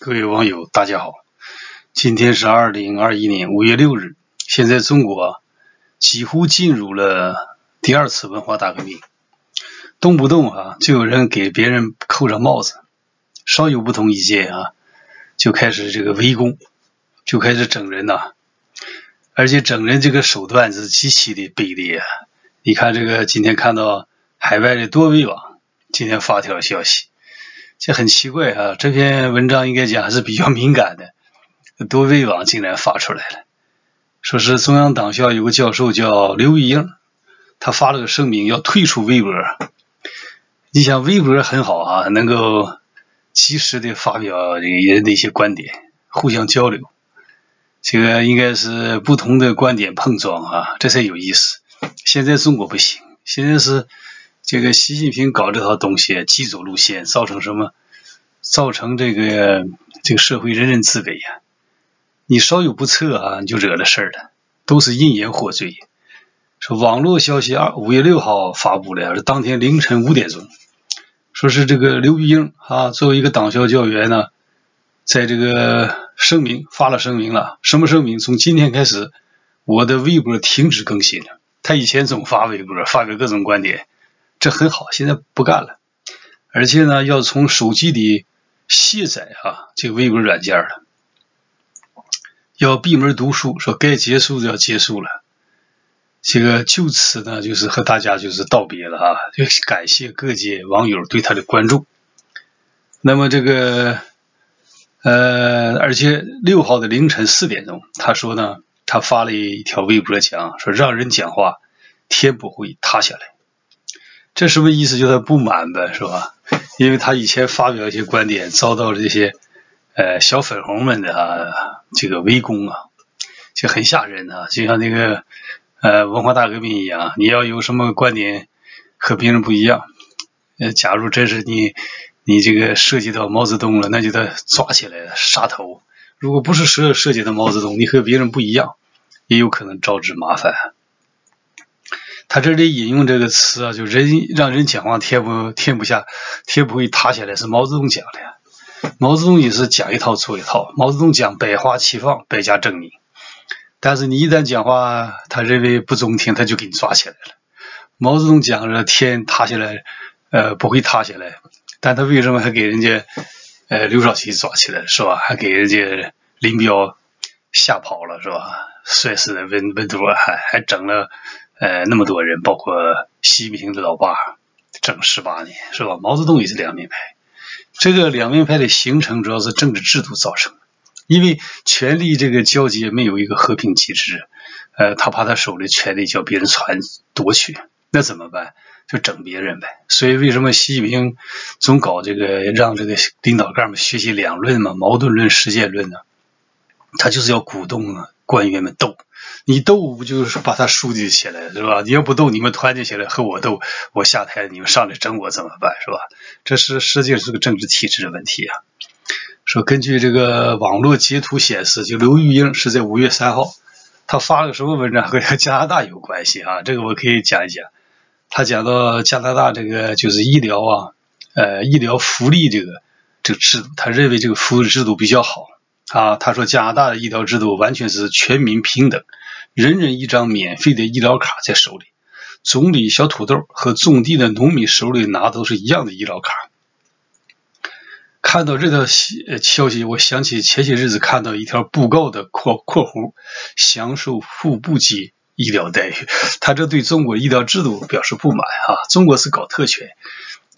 各位网友，大家好！今天是二零二一年五月六日。现在中国几乎进入了第二次文化大革命，动不动啊就有人给别人扣上帽子，稍有不同意见啊，就开始这个围攻，就开始整人呐。而且整人这个手段是极其的卑劣啊！你看这个，今天看到海外的多维网今天发条消息。这很奇怪啊！这篇文章应该讲还是比较敏感的，多维网竟然发出来了，说是中央党校有个教授叫刘玉英，他发了个声明要退出微博。你想微博很好啊，能够及时的发表人的一些观点，互相交流，这个应该是不同的观点碰撞啊，这才有意思。现在中国不行，现在是。这个习近平搞这套东西，极左路线，造成什么？造成这个这个社会人人自危呀！你稍有不测啊，你就惹了事儿了，都是因言获罪。说网络消息二五月六号发布的，是当天凌晨五点钟，说是这个刘玉英啊，作为一个党校教员呢，在这个声明发了声明了，什么声明？从今天开始，我的微博停止更新了。他以前总发微博，发表各种观点。这很好，现在不干了，而且呢，要从手机里卸载啊这个微博软件了，要闭门读书，说该结束的要结束了。这个就此呢，就是和大家就是道别了啊，就感谢各界网友对他的关注。那么这个呃，而且六号的凌晨四点钟，他说呢，他发了一条微博讲说，让人讲话，天不会塌下来。这什么意思？就他不满呗，是吧？因为他以前发表一些观点，遭到了这些呃小粉红们的啊这个围攻啊，就很吓人啊，就像那个呃文化大革命一样，你要有什么观点和别人不一样，呃，假如真是你你这个涉及到毛泽东了，那就得抓起来杀头；如果不是涉涉及到毛泽东，你和别人不一样，也有可能招致麻烦。他这里引用这个词啊，就人让人讲话天不天不下，天不会塌下来，是毛泽东讲的。毛泽东也是讲一套做一套。毛泽东讲百花齐放，百家争鸣。但是你一旦讲话，他认为不中听，他就给你抓起来了。毛泽东讲着天塌下来，呃，不会塌下来，但他为什么还给人家呃刘少奇抓起来是吧？还给人家林彪吓跑了是吧？摔死的温温多还还整了。呃，那么多人，包括习近平的老爸，整十八年，是吧？毛泽东也是两面派。这个两面派的形成，主要是政治制度造成的。因为权力这个交接没有一个和平机制，呃，他怕他手里权力叫别人传夺取，那怎么办？就整别人呗。所以为什么习近平总搞这个，让这个领导干部学习两论嘛，矛盾论、实践论呢？他就是要鼓动啊官员们斗。你斗不就是把他树立起来，是吧？你要不斗，你们团结起来和我斗，我下台，你们上来整我怎么办，是吧？这是实际上是个政治体制的问题啊。说根据这个网络截图显示，就刘玉英是在五月三号，他发了个什么文章和加拿大有关系啊？这个我可以讲一讲。他讲到加拿大这个就是医疗啊，呃，医疗福利这个这个制度，他认为这个福利制度比较好啊。他说加拿大的医疗制度完全是全民平等。人人一张免费的医疗卡在手里，总理小土豆和种地的农民手里拿都是一样的医疗卡。看到这条消息，我想起前些日子看到一条布告的括括弧，享受副部级医疗待遇。他这对中国医疗制度表示不满啊！中国是搞特权，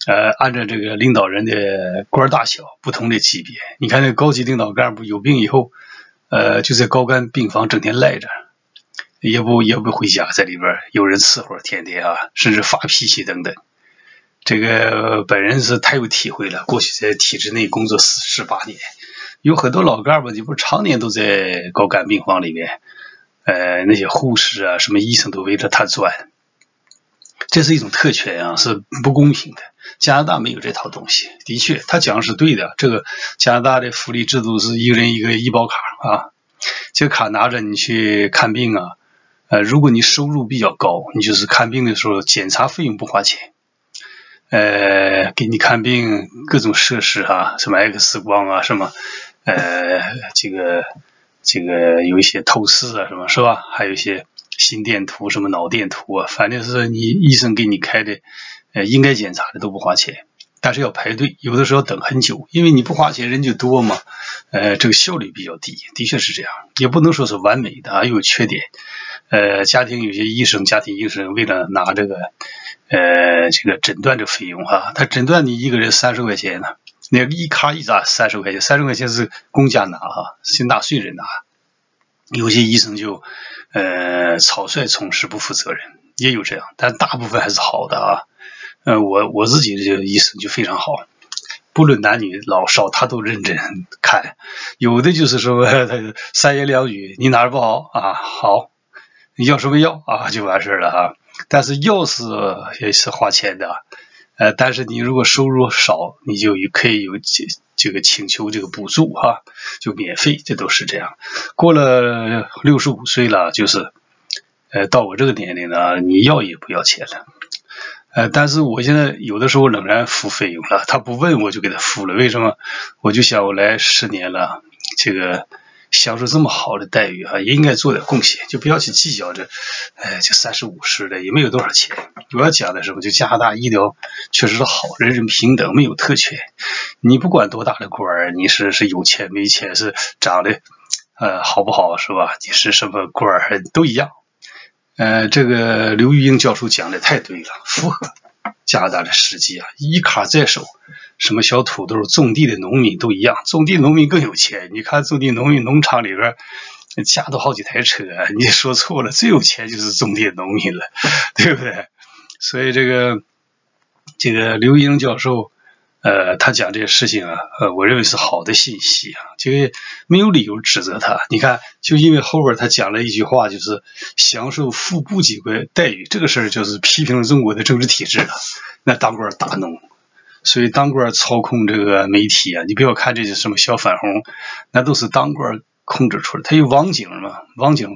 呃，按照这个领导人的官大小不同的级别。你看那高级领导干部有病以后，呃，就在高干病房整天赖着。也不也不回家，在里边有人伺候，天天啊，甚至发脾气等等。这个本人是太有体会了，过去在体制内工作十十八年，有很多老干部，你不常年都在高干病房里面，呃，那些护士啊，什么医生都围着他转。这是一种特权啊，是不公平的。加拿大没有这套东西，的确，他讲的是对的。这个加拿大的福利制度是一个人一个医保卡啊，这个卡拿着你去看病啊。呃，如果你收入比较高，你就是看病的时候检查费用不花钱，呃，给你看病各种设施啊，什么 X 光啊，什么呃，这个这个有一些透视啊，什么是吧？还有一些心电图、什么脑电图啊，反正是你医生给你开的，呃，应该检查的都不花钱，但是要排队，有的时候等很久，因为你不花钱人就多嘛，呃，这个效率比较低，的确是这样，也不能说是完美的啊，又有缺点。呃，家庭有些医生，家庭医生为了拿这个，呃，这个诊断的费用哈，他诊断你一个人三十块钱呢，那个一卡一扎三十块钱，三十块钱是公家拿哈，是纳税人拿。有些医生就呃草率从事，不负责任，也有这样，但大部分还是好的啊。呃，我我自己这个医生就非常好，不论男女老少，他都认真看。有的就是说 他三言两语，你哪儿不好啊？好。要什么药啊，就完事儿了哈。但是药是也是花钱的，呃，但是你如果收入少，你就可以有这这个请求这个补助哈，就免费，这都是这样。过了六十五岁了，就是呃到我这个年龄呢，你要也不要钱了，呃，但是我现在有的时候仍然付费用了，他不问我就给他付了，为什么？我就想我来十年了，这个。享受这么好的待遇啊，也应该做点贡献，就不要去计较这，哎，这三十五十的也没有多少钱。我要讲的什么？就加拿大医疗确实是好，人人平等，没有特权。你不管多大的官儿，你是是有钱没钱，是长得呃好不好，是吧？你是什么官儿都一样。呃，这个刘玉英教授讲的太对了，符合加拿大的实际啊，一卡在手。什么小土豆、种地的农民都一样，种地农民更有钱。你看种地农民农场里边，家都好几台车。你说错了，最有钱就是种地农民了，对不对？所以这个这个刘英教授，呃，他讲这些事情啊，呃，我认为是好的信息啊，这个没有理由指责他。你看，就因为后边他讲了一句话，就是享受副部级官待遇，这个事儿就是批评中国的政治体制了。那当官大弄。所以当官操控这个媒体啊，你不要看这些什么小粉红，那都是当官控制出来。他有网警嘛，网警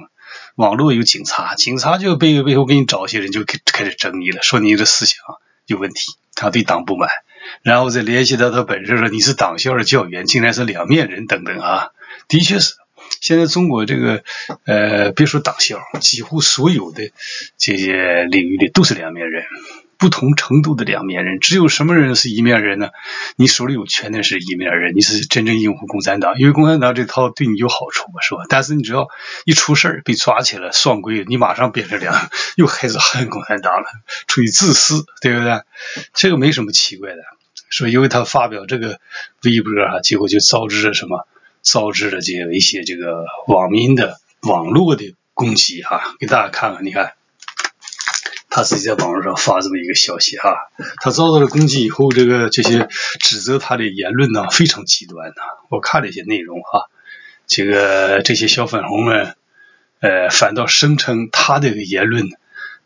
网络有警察，警察就背背后给你找些人，就开始整你了，说你的思想有问题，他对党不满，然后再联系到他本身说你是党校的教员，竟然是两面人等等啊，的确是。现在中国这个呃，别说党校，几乎所有的这些领域里都是两面人。不同程度的两面人，只有什么人是一面人呢？你手里有权的是一面人，你是真正拥护共产党，因为共产党这套对你有好处嘛，是吧？但是你只要一出事儿被抓起来双规，你马上变成两，又开始恨共产党了，出于自私，对不对？这个没什么奇怪的。说因为他发表这个微博啊，结果就招致了什么？招致了这一些这个网民的网络的攻击啊！给大家看看，你看。他自己在网络上发这么一个消息哈，他遭到了攻击以后，这个这些指责他的言论呢非常极端呐。我看了一些内容哈，这个这些小粉红们，呃，反倒声称他的言论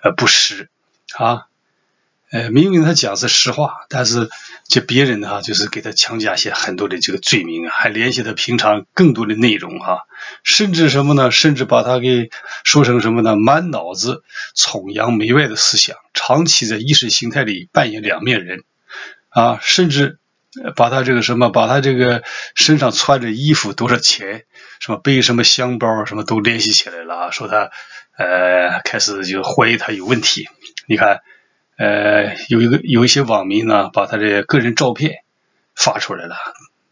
呃不实啊。呃，明明他讲是实话，但是这别人呢，就是给他强加些很多的这个罪名啊，还联系他平常更多的内容哈，甚至什么呢？甚至把他给说成什么呢？满脑子崇洋媚外的思想，长期在意识形态里扮演两面人啊，甚至把他这个什么，把他这个身上穿着衣服多少钱，什么背什么箱包，什么都联系起来了，说他呃开始就怀疑他有问题，你看。呃，有一个有一些网民呢，把他的个人照片发出来了。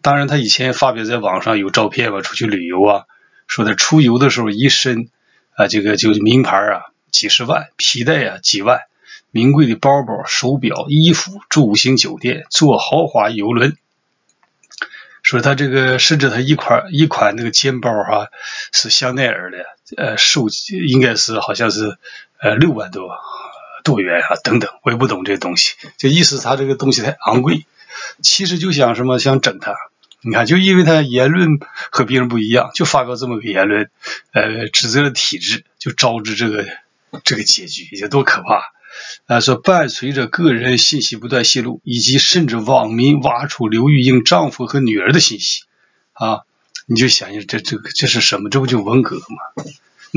当然，他以前发表在网上有照片吧，出去旅游啊，说他出游的时候一身啊，这个就是名牌啊，几十万，皮带啊几万，名贵的包包、手表、衣服，住五星酒店，坐豪华游轮。说他这个甚至他一款一款那个肩包哈，是香奈儿的，呃，售应该是好像是呃六万多。多元啊，等等，我也不懂这东西。就意思他这个东西太昂贵，其实就想什么，想整他。你看，就因为他言论和别人不一样，就发表这么个言论，呃，指责了体制，就招致这个这个结局，也多可怕啊！说伴随着个人信息不断泄露，以及甚至网民挖出刘玉英丈夫和女儿的信息啊，你就想想这这个这是什么？这不就文革吗？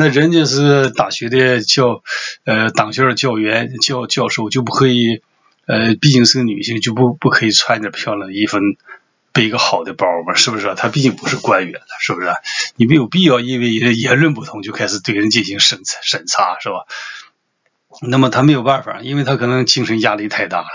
那人家是大学的教，呃，党校的教员、教教授就不可以，呃，毕竟是个女性就不不可以穿着漂亮的衣服背一个好的包嘛，是不是？他毕竟不是官员了，是不是？你没有必要因为言论不同就开始对人进行审查，审查是吧？那么他没有办法，因为他可能精神压力太大了，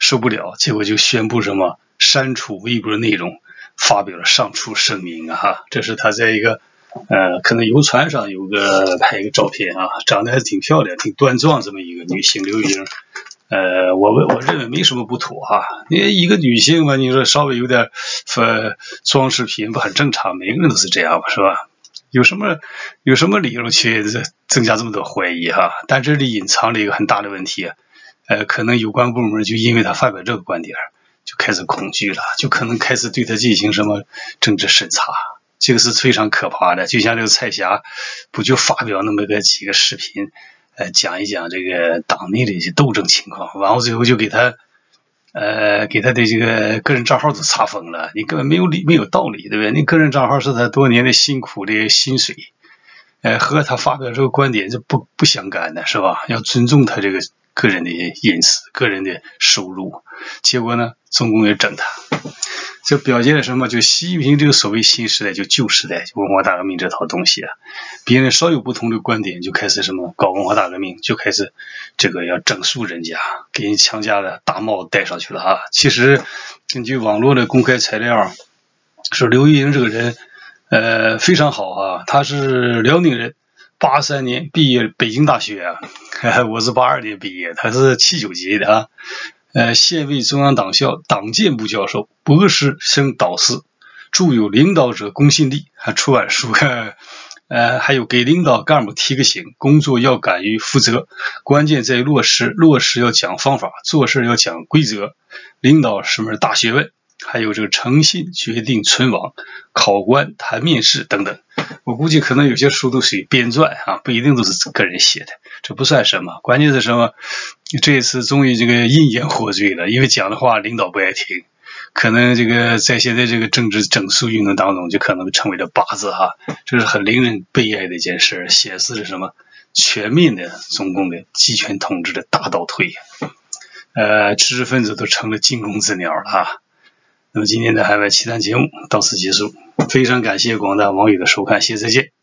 受不了，结果就宣布什么删除微博内容，发表了上述声明啊！这是他在一个呃，可能游船上有个拍一个照片啊，长得还挺漂亮、挺端庄这么一个女性刘英。呃，我我认为没什么不妥哈，你一个女性嘛，你说稍微有点呃装饰品不很正常？每个人都是这样吧，是吧？有什么有什么理由去增加这么多怀疑哈？但这里隐藏了一个很大的问题，呃，可能有关部门就因为他发表这个观点，就开始恐惧了，就可能开始对他进行什么政治审查，这个是非常可怕的。就像这个蔡霞，不就发表那么个几个视频？呃，讲一讲这个党内的一些斗争情况，完后最后就给他，呃，给他的这个个人账号都查封了。你根本没有理，没有道理，对不对？你个人账号是他多年的辛苦的薪水，呃，和他发表这个观点是不不相干的，是吧？要尊重他这个个人的隐私、个人的收入。结果呢，中共也整他。这表现了什么？就习近平这个所谓新时代，就旧时代，文化大革命这套东西啊。别人稍有不同的观点，就开始什么搞文化大革命，就开始这个要整肃人家，给人强加的大帽子戴上去了啊。其实根据网络的公开材料，说刘玉英这个人，呃，非常好啊。他是辽宁人，八三年毕业北京大学啊，我是八二年毕业，他是七九级的啊。呃，现为中央党校党建部教授、博士生导师，著有《领导者公信力》，还出版书。呃，还有给领导干部提个醒：工作要敢于负责，关键在于落实，落实要讲方法，做事要讲规则。领导是门大学问，还有这个诚信决定存亡，考官谈面试等等。我估计可能有些书都属于编撰啊，不一定都是个人写的，这不算什么。关键是什么？这一次终于这个因言获罪了，因为讲的话领导不爱听，可能这个在现在这个政治整肃运动当中，就可能成为了靶子哈，这是很令人悲哀的一件事，显示着什么？全面的中共的集权统治的大倒退，呃，知识分子都成了惊弓之鸟了哈。那么今天的海外奇谈节目到此结束，非常感谢广大网友的收看，谢谢再见。